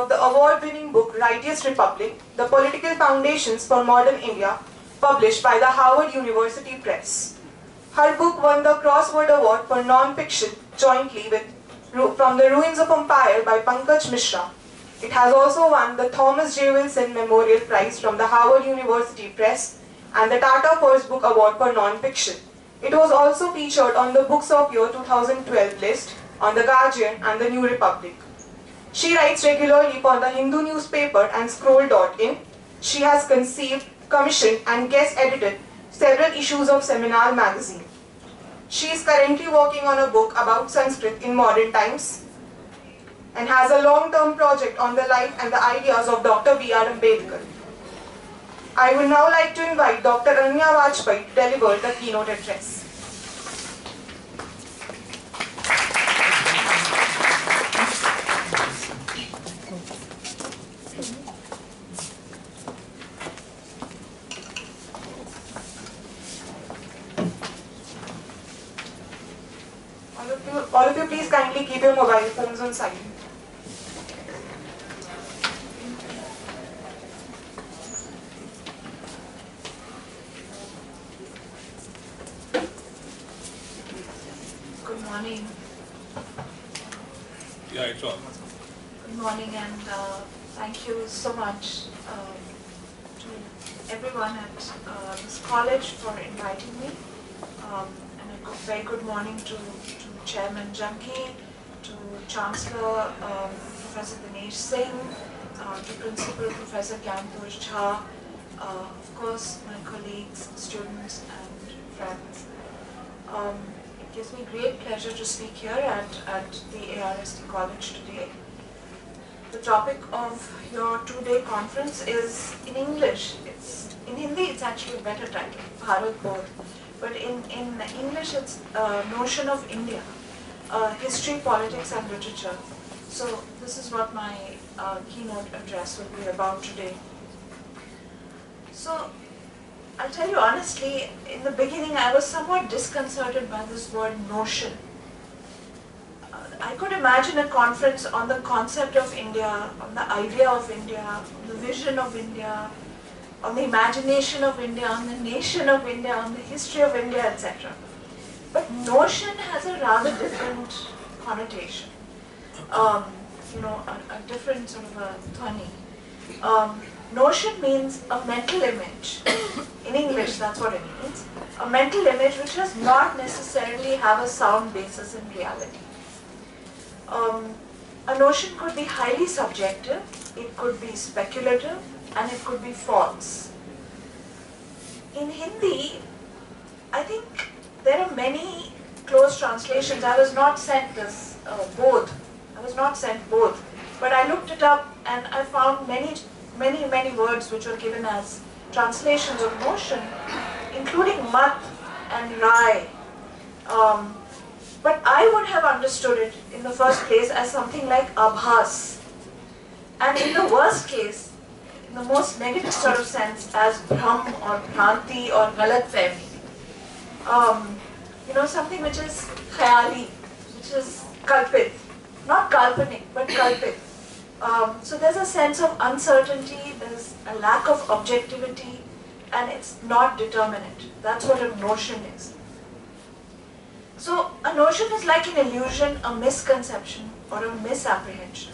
of the award-winning book Righteous Republic, The Political Foundations for Modern India, published by the Harvard University Press. Her book won the Crossword Award for Non-Fiction jointly with From the Ruins of Empire by Pankaj Mishra. It has also won the Thomas J. Wilson Memorial Prize from the Harvard University Press and the Tata First Book Award for Non-Fiction. It was also featured on the Books of Year 2012 list on The Guardian and The New Republic. She writes regularly for the Hindu newspaper and Scroll.in. She has conceived, commissioned and guest edited several issues of Seminar magazine. She is currently working on a book about Sanskrit in modern times and has a long-term project on the life and the ideas of Dr. B.R. Ambedkar. I would now like to invite Dr. Anya Vajpeyi to deliver the keynote address. ensaio, estamos no sair Chancellor um, Professor Dinesh Singh, uh, Principal Professor Gyantosh Jha, uh, of course my colleagues, students, and friends. Um, it gives me great pleasure to speak here at, at the ARSD College today. The topic of your two-day conference is in English. It's in Hindi. It's actually a better title, Bharat Bodh. But in in English, it's uh, notion of India, uh, history, politics, and literature. So this is what my uh, keynote address will be about today. So I'll tell you honestly, in the beginning I was somewhat disconcerted by this word notion. Uh, I could imagine a conference on the concept of India, on the idea of India, on the vision of India, on the imagination of India, on the nation of India, on the history of India, etc. But notion has a rather different connotation. Um, you know, a, a different sort of a dhwani. Um, notion means a mental image. In English, that's what it means. A mental image which does not necessarily have a sound basis in reality. Um, a notion could be highly subjective, it could be speculative, and it could be false. In Hindi, I think there are many close translations. I was not sent this uh, both. I was not sent both. But I looked it up and I found many, many, many words which were given as translations of motion, including mat and rai. Um, but I would have understood it in the first place as something like abhas. And in the worst case, in the most negative sort of sense, as bhram or pranti or galat. Um, you know, something which is khayali, which is kalpit. Not kalpanic, but kalpit. Um, so there's a sense of uncertainty, there's a lack of objectivity, and it's not determinate. That's what a notion is. So a notion is like an illusion, a misconception, or a misapprehension.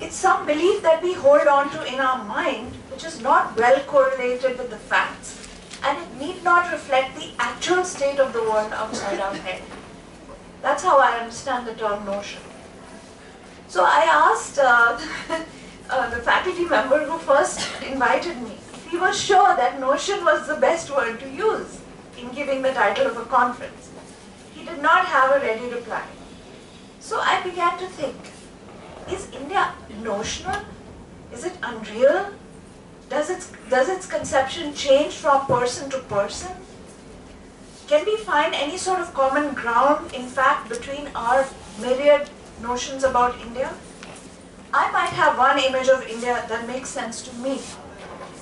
It's some belief that we hold on to in our mind, which is not well correlated with the facts, and it need not reflect the actual state of the world outside our head. That's how I understand the term notion. So I asked uh, uh, the faculty member who first invited me he was sure that notion was the best word to use in giving the title of a conference. He did not have a ready reply. So I began to think, is India notional? Is it unreal? Does its, does its conception change from person to person? Can we find any sort of common ground, in fact, between our myriad notions about India? I might have one image of India that makes sense to me.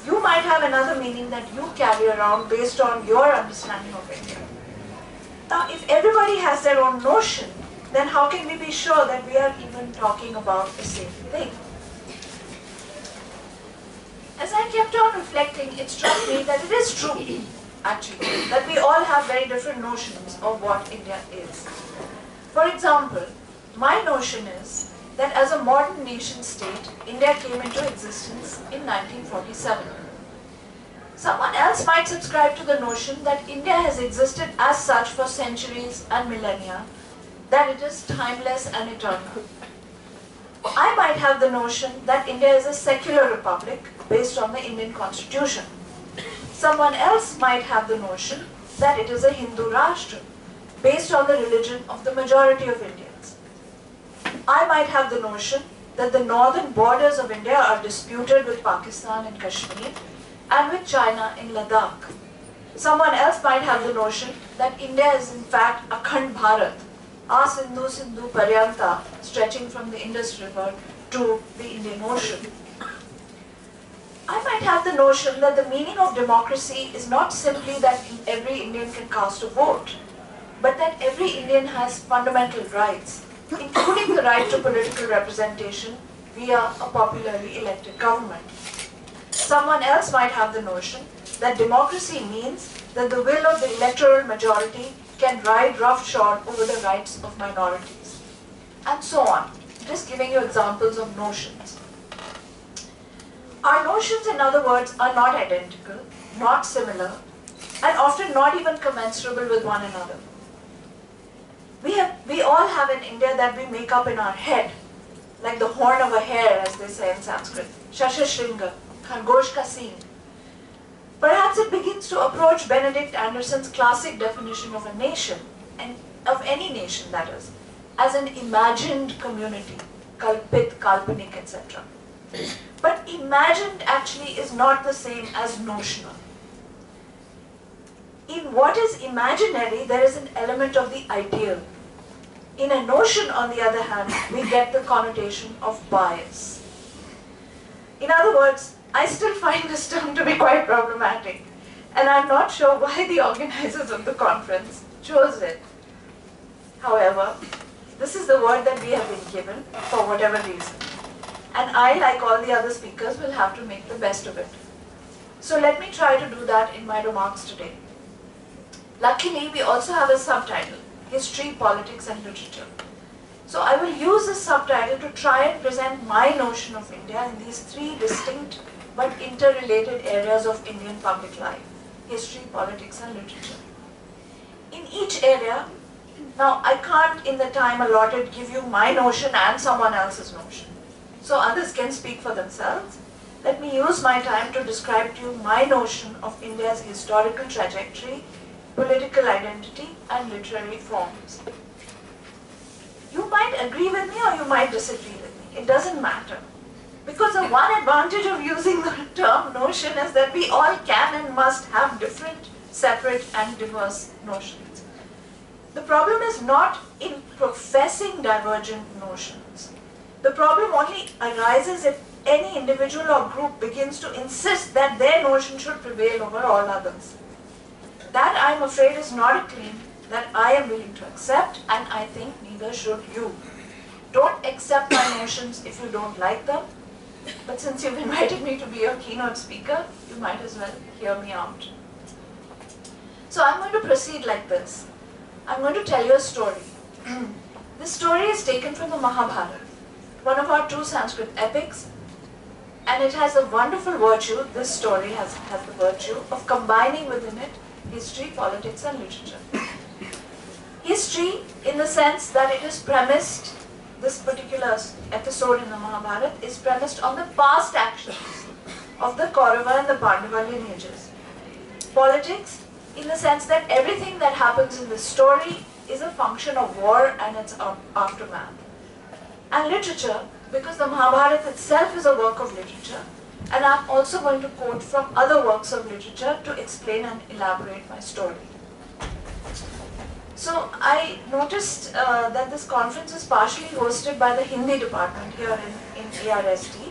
You might have another meaning that you carry around based on your understanding of India. Now, if everybody has their own notion, then how can we be sure that we are even talking about the same thing? Kept on reflecting, it struck me that it is true, actually, that we all have very different notions of what India is. For example, my notion is that as a modern nation state, India came into existence in 1947. Someone else might subscribe to the notion that India has existed as such for centuries and millennia, that it is timeless and eternal. Might have the notion that India is a secular republic based on the Indian constitution. Someone else might have the notion that it is a Hindu Rashtra based on the religion of the majority of Indians. I might have the notion that the northern borders of India are disputed with Pakistan and Kashmir and with China in Ladakh. Someone else might have the notion that India is in fact Akhand Bharat, a Sindhu Sindhu Paryanta, stretching from the Indus River to the Indian Ocean. I might have the notion that the meaning of democracy is not simply that every Indian can cast a vote, but that every Indian has fundamental rights, including the right to political representation via a popularly elected government. Someone else might have the notion that democracy means that the will of the electoral majority can ride roughshod over the rights of minorities. And so on. Just giving you examples of notions. Our notions, in other words, are not identical, not similar, and often not even commensurable with one another. We, have, we all have an India that we make up in our head, like the horn of a hare, as they say in Sanskrit, Shashashringa, Singh. Perhaps it begins to approach Benedict Anderson's classic definition of a nation, and of any nation that is, as an imagined community, kalpit, kalpanik, etc. But imagined actually is not the same as notional. In what is imaginary, there is an element of the ideal. In a notion, on the other hand, we get the connotation of bias. In other words, I still find this term to be quite problematic, and I'm not sure why the organizers of the conference chose it. However, this is the word that we have been given for whatever reason. And I, like all the other speakers, will have to make the best of it. So let me try to do that in my remarks today. Luckily, we also have a subtitle, History, Politics and Literature. So I will use this subtitle to try and present my notion of India in these three distinct but interrelated areas of Indian public life, history, politics and literature. In each area, now I can't in the time allotted give you my notion and someone else's notion. So others can speak for themselves. Let me use my time to describe to you my notion of India's historical trajectory, political identity and literary forms. You might agree with me or you might disagree with me. It doesn't matter. Because the one advantage of using the term notion is that we all can and must have different, separate and diverse notions. The problem is not in professing divergent notions. The problem only arises if any individual or group begins to insist that their notion should prevail over all others. That, I'm afraid, is not a claim that I am willing to accept, and I think neither should you. Don't accept my notions if you don't like them, but since you've invited me to be your keynote speaker, you might as well hear me out. So I'm going to proceed like this. I'm going to tell you a story. this story is taken from the Mahabharata, one of our two Sanskrit epics, and it has a wonderful virtue, this story has, has the virtue of combining within it history, politics and literature. History in the sense that it is premised this particular episode in the Mahabharata is premised on the past actions of the Kaurava and the Pandava lineages. Politics, in the sense that everything that happens in the story is a function of war and its aftermath. And literature, because the Mahabharata itself is a work of literature, and I'm also going to quote from other works of literature to explain and elaborate my story. So I noticed uh, that this conference is partially hosted by the Hindi department here in, in ARSD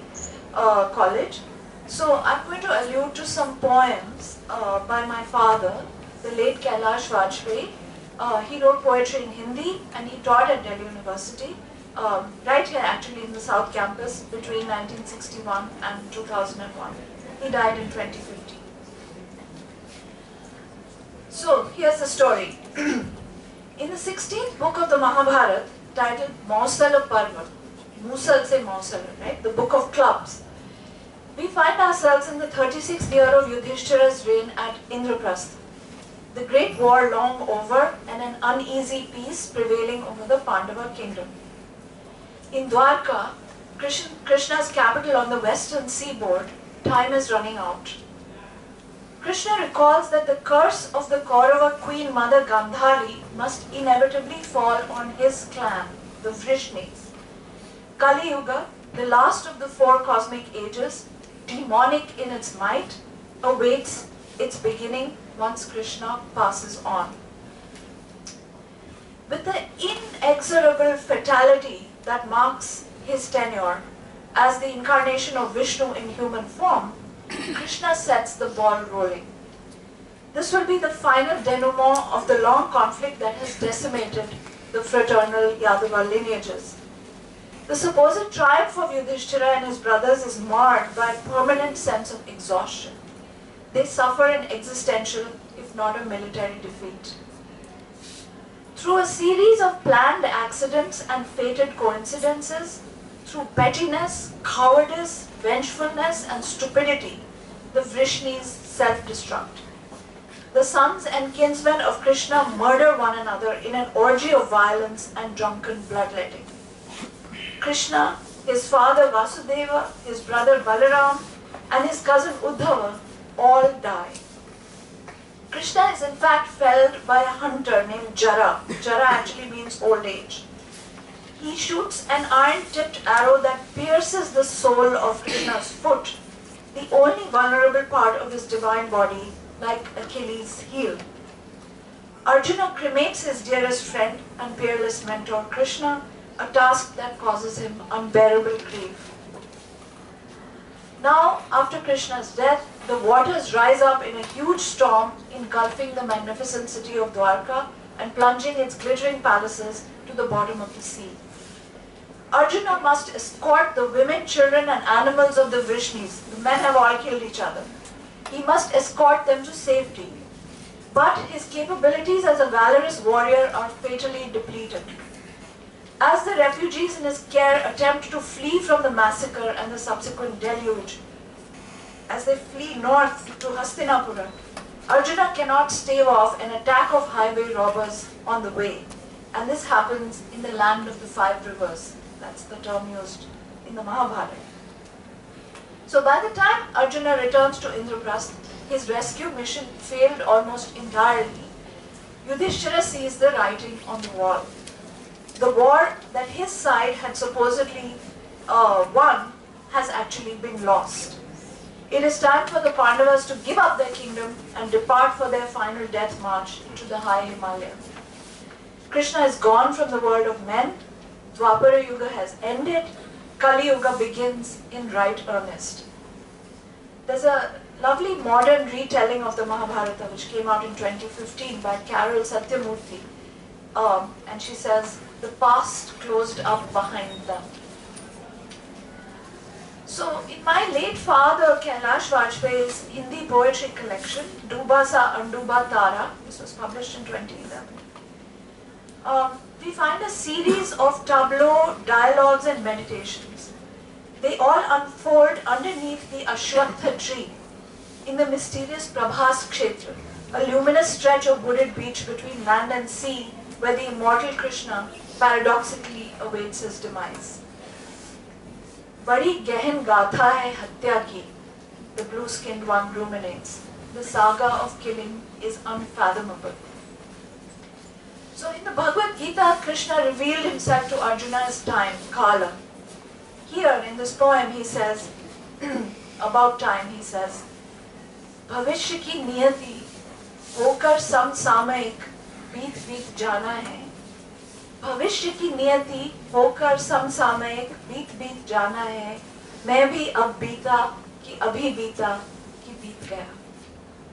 uh, college. So I'm going to allude to some poems uh, by my father, the late Kailash Vajpeyi. Uh, he wrote poetry in Hindi and he taught at Delhi University, um, right here actually in the South Campus between 1961 and 2001. He died in 2015. So here's the story. in the 16th book of the Mahabharata, titled Mausala Parva, Musal se Mausala, right? The book of clubs. We find ourselves in the 36th year of Yudhishthira's reign at Indraprastha. The great war long over and an uneasy peace prevailing over the Pandava kingdom. In Dwarka, Krishna's capital on the western seaboard, time is running out. Krishna recalls that the curse of the Kaurava queen mother Gandhari must inevitably fall on his clan, the Vrishnis. Kali Yuga, the last of the four cosmic ages, demonic in its might, awaits its beginning once Krishna passes on. With the inexorable fatality that marks his tenure as the incarnation of Vishnu in human form, Krishna sets the ball rolling. This will be the final denouement of the long conflict that has decimated the fraternal Yadava lineages. The supposed triumph of Yudhishthira and his brothers is marred by a permanent sense of exhaustion. They suffer an existential, if not a military defeat. Through a series of planned accidents and fated coincidences, through pettiness, cowardice, vengefulness, and stupidity, the Vrishnis self-destruct. The sons and kinsmen of Krishna murder one another in an orgy of violence and drunken bloodletting. Krishna, his father Vasudeva, his brother Balaram, and his cousin Uddhava all die. Krishna is in fact felled by a hunter named Jara. Jara actually means old age. He shoots an iron-tipped arrow that pierces the sole of Krishna's foot, the only vulnerable part of his divine body, like Achilles' heel. Arjuna cremates his dearest friend and peerless mentor Krishna, a task that causes him unbearable grief. Now, after Krishna's death, the waters rise up in a huge storm, engulfing the magnificent city of Dwarka and plunging its glittering palaces to the bottom of the sea. Arjuna must escort the women, children, and animals of the Vrishnis. The men have all killed each other. He must escort them to safety. But his capabilities as a valorous warrior are fatally depleted. As the refugees in his care attempt to flee from the massacre and the subsequent deluge, as they flee north to Hastinapura, Arjuna cannot stave off an attack of highway robbers on the way. And this happens in the land of the five rivers. That's the term used in the Mahabharata. So by the time Arjuna returns to Indraprastha, his rescue mission failed almost entirely. Yudhishthira sees the writing on the wall. The war that his side had supposedly uh, won has actually been lost. It is time for the Pandavas to give up their kingdom and depart for their final death march to the high Himalaya. Krishna is gone from the world of men Dwapara Yuga has ended, Kali Yuga begins in right earnest. There's a lovely modern retelling of the Mahabharata which came out in 2015 by Carole Satyamurti. Um, and she says, the past closed up behind them. So in my late father Kailash Vajpeyi's Hindi poetry collection, Duba Sa Anduba Tara, this was published in 2011, um, we find a series of tableau, dialogues and meditations. They all unfold underneath the Ashwatha tree in the mysterious Prabhas Kshetra, a luminous stretch of wooded beach between land and sea where the immortal Krishna paradoxically awaits his demise. Badi Gehin Gatha hai Hatya ki, the blue-skinned one ruminates. The saga of killing is unfathomable. So in the Bhagavad Gita, Krishna revealed himself to Arjuna as time, Kala. Here in this poem he says, about time he says, भविष्य की नियति होकर समसामयिक बीत बीत जाना है भविष्य की नियति होकर समसामयिक बीत बीत जाना है। मैं भी अब बीता कि अभी बीता कि बीत गया।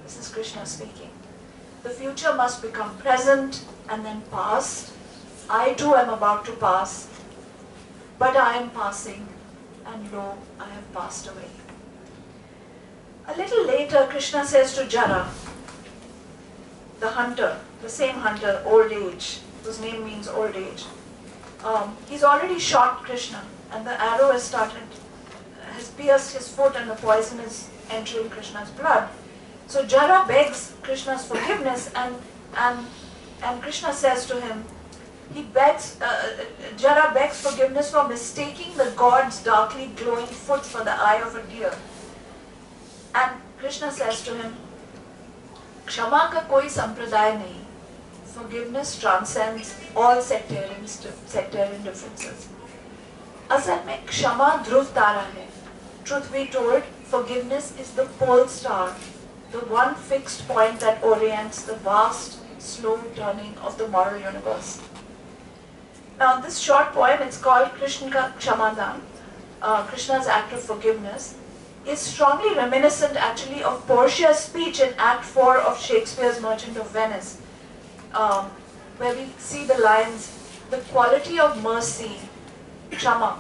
This is Krishna speaking the future must become present and then past I too am about to pass but I am passing and no I have passed away a little later Krishna says to Jara the hunter the same hunter old age whose name means old age, um, he's already shot Krishna, and the arrow has started, has pierced his foot, and the poison is entering Krishna's blood. So Jara begs Krishna's forgiveness, and and and Krishna says to him, he begs, uh, uh, Jara begs forgiveness for mistaking the god's darkly glowing foot for the eye of a deer. And Krishna says to him, क्षमा का कोई संप्रदाय नहीं forgiveness transcends all sectarian, sectarian differences. असल में क्षमा ध्रुव तारा है Truth be told, forgiveness is the pole star, the one fixed point that orients the vast, slow turning of the moral universe. Now, this short poem, it's called Krishna Ka Kshamadhan, uh, Krishna's act of forgiveness, is strongly reminiscent actually of Portia's speech in Act 4 of Shakespeare's Merchant of Venice, um, where we see the lines, the quality of mercy, Kshama,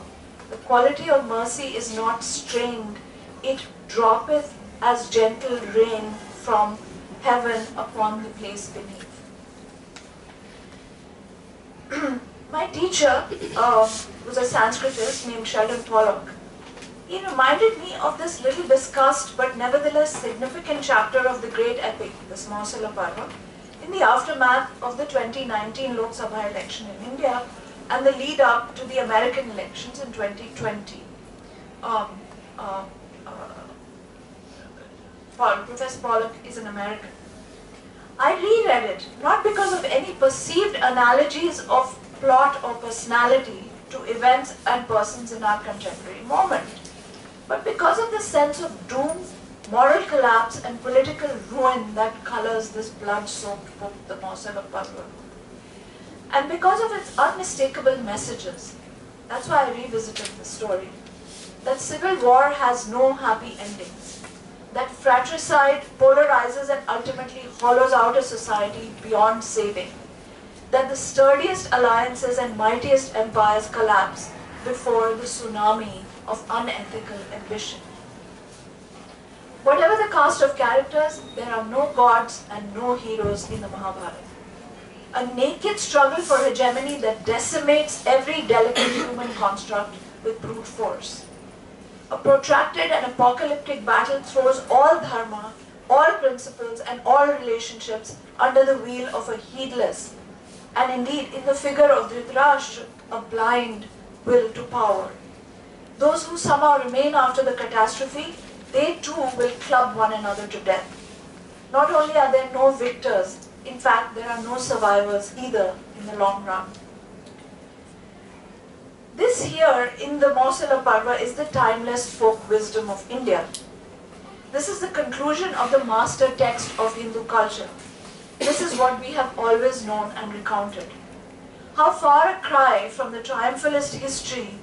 the quality of mercy is not strained, it droppeth as gentle rain from heaven upon the place beneath. My teacher uh, was a Sanskritist named Sheldon Pollock. He reminded me of this little discussed but nevertheless significant chapter of the great epic, the Smausala Parva, in the aftermath of the 2019 Lok Sabha election in India and the lead up to the American elections in 2020. Um, uh, uh, Professor Pollock is an American. I reread it not because of any perceived analogies of plot or personality to events and persons in our contemporary moment, but because of the sense of doom, moral collapse, and political ruin that colors this blood-soaked book, The Mausala Parva and because of its unmistakable messages. That's why I revisited the story. That civil war has no happy endings. That fratricide polarizes and ultimately hollows out a society beyond saving. That the sturdiest alliances and mightiest empires collapse before the tsunami of unethical ambition. Whatever the cast of characters, there are no gods and no heroes in the Mahabharata a naked struggle for hegemony that decimates every delicate human construct with brute force. A protracted and apocalyptic battle throws all dharma, all principles, and all relationships under the wheel of a heedless, and indeed in the figure of Dhritarashtra, a blind will to power. Those who somehow remain after the catastrophe, they too will club one another to death. Not only are there no victors, in fact, there are no survivors either in the long run. This here in the Mausala Parva is the timeless folk wisdom of India. This is the conclusion of the master text of Hindu culture. This is what we have always known and recounted. How far a cry from the triumphalist history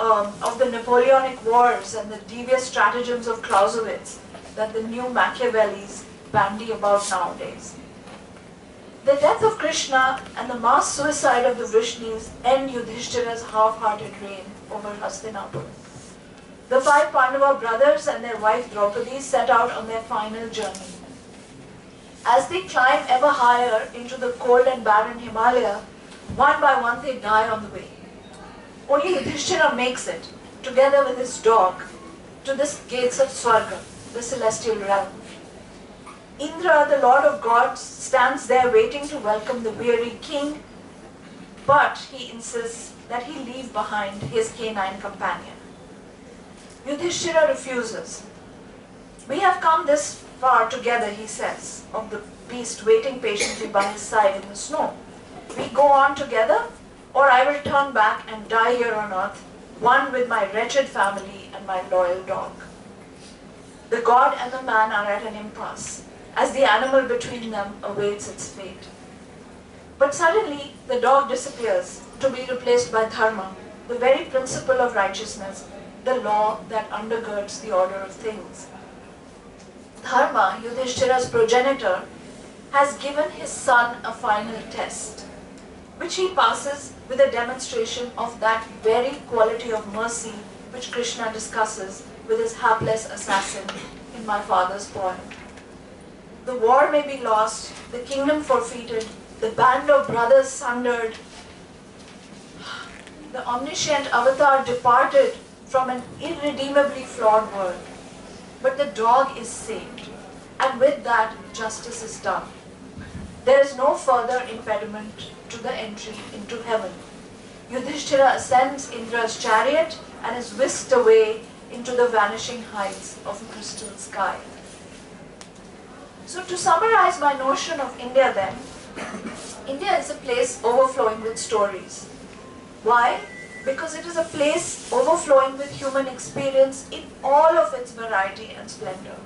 um, of the Napoleonic Wars and the devious stratagems of Clausewitz that the new Machiavellis bandy about nowadays. The death of Krishna and the mass suicide of the Vrishnis end Yudhishthira's half-hearted reign over Hastinapur. The five Pandava brothers and their wife Draupadi set out on their final journey. As they climb ever higher into the cold and barren Himalaya, one by one they die on the way. Only Yudhishthira makes it, together with his dog, to the gates of Swarga, the celestial realm. Indra, the Lord of gods, stands there waiting to welcome the weary king, but he insists that he leave behind his canine companion. Yudhishthira refuses. We have come this far together, he says, of the beast waiting patiently by his side in the snow. We go on together, or I will turn back and die here on earth, one with my wretched family and my loyal dog. The god and the man are at an impasse as the animal between them awaits its fate. But suddenly, the dog disappears to be replaced by dharma, the very principle of righteousness, the law that undergirds the order of things. Dharma, Yudhishthira's progenitor, has given his son a final test, which he passes with a demonstration of that very quality of mercy which Krishna discusses with his hapless assassin in my father's poem. The war may be lost, the kingdom forfeited, the band of brothers sundered. The omniscient avatar departed from an irredeemably flawed world. But the dog is saved, and with that, justice is done. There is no further impediment to the entry into heaven. Yudhishthira ascends Indra's chariot and is whisked away into the vanishing heights of a crystal sky. So, to summarize my notion of India, then, India is a place overflowing with stories. Why? Because it is a place overflowing with human experience in all of its variety and splendor.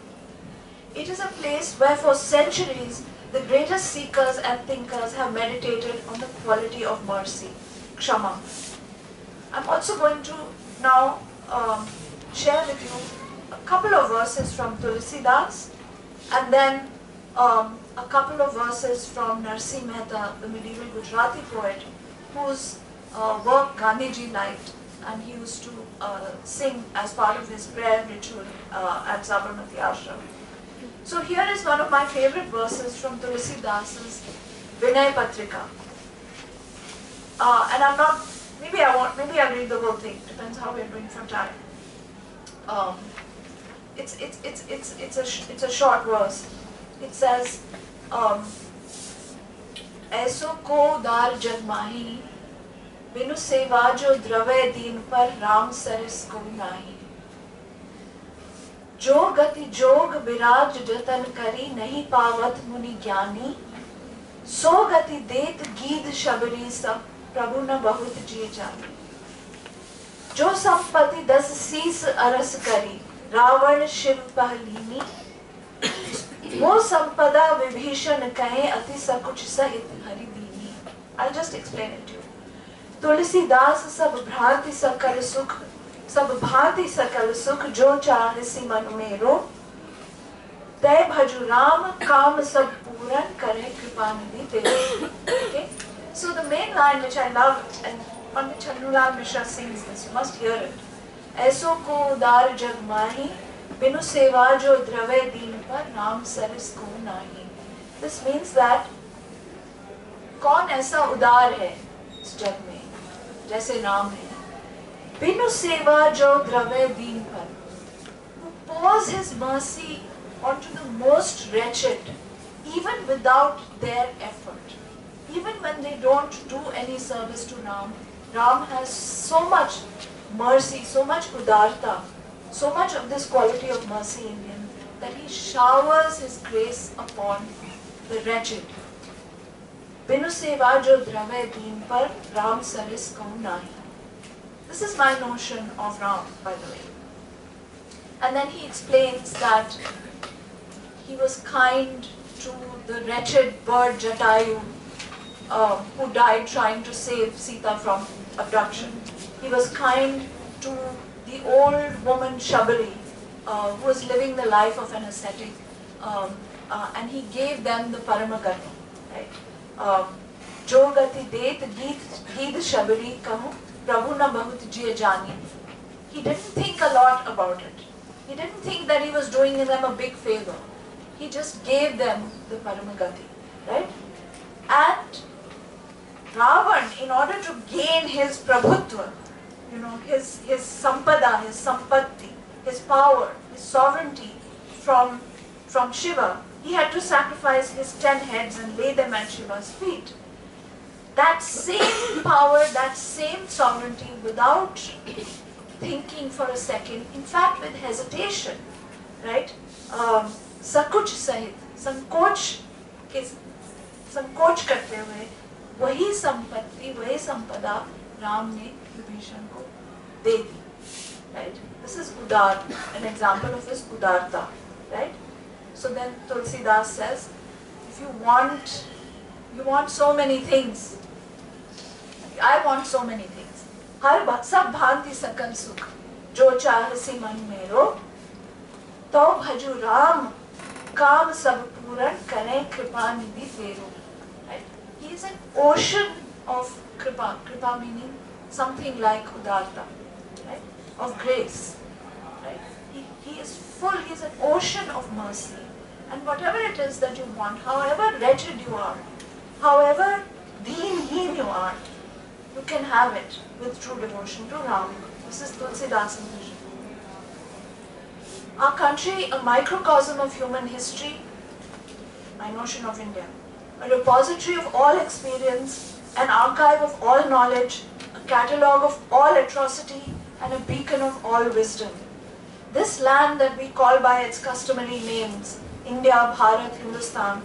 It is a place where, for centuries, the greatest seekers and thinkers have meditated on the quality of mercy, kshama. I'm also going to now um, share with you a couple of verses from Tulsidas and then um, a couple of verses from Narsi Mehta, the medieval Gujarati poet, whose uh, work Gandhiji liked and he used to uh, sing as part of his prayer ritual uh, at Sabarmati Ashram. So here is one of my favorite verses from Tulsi Das's Vinay Patrika. Uh, and I'm not, maybe I won't, maybe I'll read the whole thing, depends how we're doing for time. Um, it's, it's, it's, it's, it's, a, sh- it's a short verse. It says, um, ऐसो को दार जगमाही बिनु सेवा जो द्रवे दीन पर राम सरस को नाही जो गति जोग विराज जतन करी नहीं पावत मुनि ज्ञानी, सो गति देत गीत शबरी सब प्रभु न बहुत जिए जानी। जो संपत्ति दस सीस अरस करी, रावण शिव पहलीनी, वो संपदा विभीषण कहे अति सकुच सहित हरि दीनी। I just explain it you Tulsidas सब भ्रांति सकल सुख सब भांति सकल सुख जो चाह सी मन मेरो। तय भजु राम, काम सब पूरन करे, कृपा निधि तेरे। Okay so the main line which I love and Pandit Chandralal Mishra sings this you must hear it ऐसो को उदार जग माही, बिनु सेवा जो द्रवे दीन पर नाम सरस को नाही। दिस मीन्स दैट कौन ऐसा उदार है इस जग में, जैसे नाम है? बिनु सेवा जो द्रवे दीन पर who pours his mercy onto the most wretched even without their effort even when they don't do any service to Ram Ram has so much mercy so much udarta so much of this quality of mercy in him that he showers his grace upon the wretched बिनु सेवा जो द्रवे दीन पर राम सरस कहूँ नाही this is my notion of Ram, by the way. And then he explains that he was kind to the wretched bird Jatayu uh, who died trying to save Sita from abduction. He was kind to the old woman Shabari uh, who was living the life of an ascetic um, uh, and he gave them the Paramagati. Right? Um, jo gati Shabari kahu Ravuna Bhavutjiyajani, he didn't think a lot about it. He didn't think that he was doing them a big favor. He just gave them the Paramagati, right? And Ravan, in order to gain his prabhutva, you know, his, his sampada, his sampatti, his power, his sovereignty from, from Shiva, he had to sacrifice his ten heads and lay them at Shiva's feet that same power, that same sovereignty without thinking for a second, in fact with hesitation, right? Um, सकुच सहित संकोच के संकोच करते हुए वही संपत्ति वही संपदा राम ने विभीषण को दे दी right this is udar an example of his udarta right so then tulsidas says if you want you want so many things I want so many things. हर भा- सब भांति सकल सुख जो चाहसी मन मेरो तो भजु राम काम सब पूरण करें कृपा निधि तेरो right? he is an ocean of kripa kripa meaning something like udarta right? of grace right? he He is full, he is an ocean of mercy. And whatever it is that you want, however wretched you are, however deenheen you are, you can have it with true devotion to Ram. This is Tulsidasan's vision. Our country, a microcosm of human history, my notion of India, a repository of all experience, an archive of all knowledge, a catalogue of all atrocity, and a beacon of all wisdom. This land that we call by its customary names, India, Bharat, Hindustan,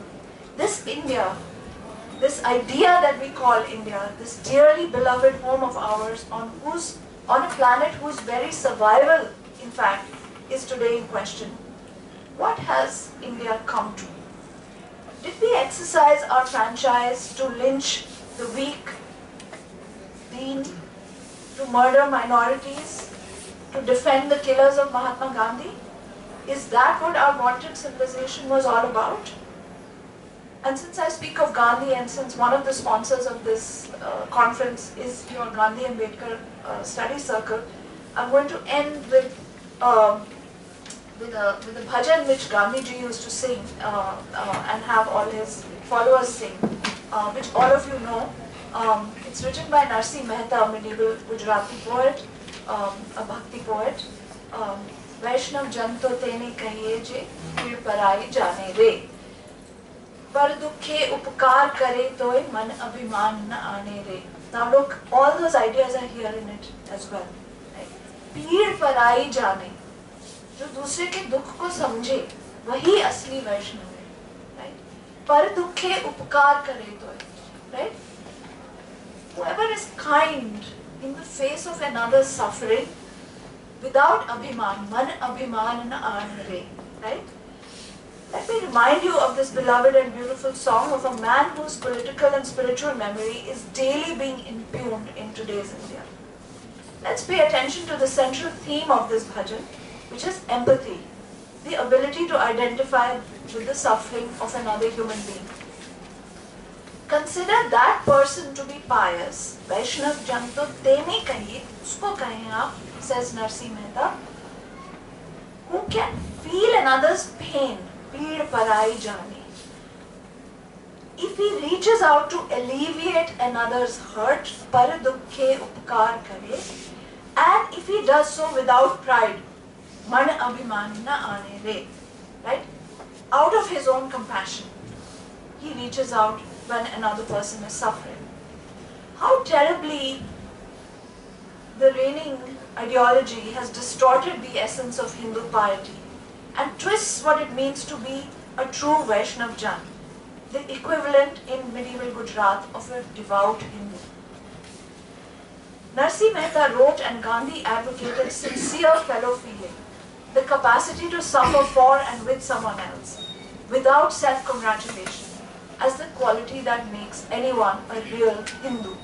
this India, this idea that we call India, this dearly beloved home of ours on whose on a planet whose very survival, in fact, is today in question. What has India come to? Did we exercise our franchise to lynch the weak, deen, to murder minorities, to defend the killers of Mahatma Gandhi? Is that what our wanted civilization was all about? And since I speak of Gandhi and since one of the sponsors of this uh, conference is your Gandhi Ambedkar uh, study circle, I'm going to end with, uh, with, a, with a bhajan which Gandhiji used to sing uh, uh, and have all his followers sing, uh, which all of you know. Um, it's written by Narsi Mehta, a medieval Gujarati poet, um, a bhakti poet. Um, Vaishnav Janto Tene Kahiye Je, Pir Parai Jane Re. पर दुखे उपकार करे तो ए मन अभिमान न आने रे। Now look all those ideas are here in it as well पीर पर जाने, जो दूसरे के दुख को समझे, वही असली वैष्णव है पर दुखे उपकार करे तो right whoever is kind in the face of another suffering without अभिमान, मन अभिमान न आने रे right Let me remind you of this beloved and beautiful song of a man whose political and spiritual memory is daily being impugned in today's India. Let's pay attention to the central theme of this bhajan, which is empathy, the ability to identify with the suffering of another human being. Consider that person to be pious. Vaishnav Janto Tene kahiye, usko kahe aap, says Narsi Mehta, who can feel another's pain, If he reaches out to alleviate another's hurt, par dukhe upkar kare, and if he does so without pride, man abhiman na aane re, right? Out of his own compassion, he reaches out when another person is suffering. How terribly the reigning ideology has distorted the essence of Hindu piety and twists what it means to be a true Vaishnav Jan, the equivalent in medieval Gujarat of a devout Hindu. Narsi Mehta wrote and Gandhi advocated sincere fellow feeling, the capacity to suffer for and with someone else, without self-congratulation, as the quality that makes anyone a real Hindu.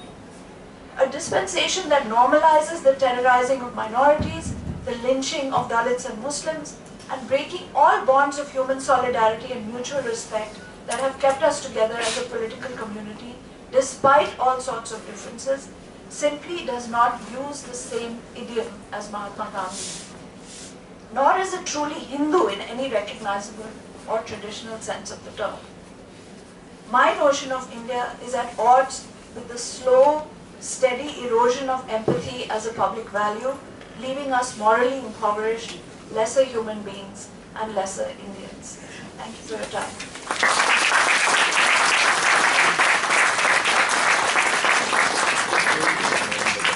A dispensation that normalizes the terrorizing of minorities, the lynching of Dalits and Muslims, and breaking all bonds of human solidarity and mutual respect that have kept us together as a political community despite all sorts of differences, simply does not use the same idiom as Mahatma Gandhi. Nor is it truly Hindu in any recognizable or traditional sense of the term. My notion of India is at odds with the slow, steady erosion of empathy as a public value, leaving us morally impoverished, lesser human beings, and lesser Indians. Thank you for your time.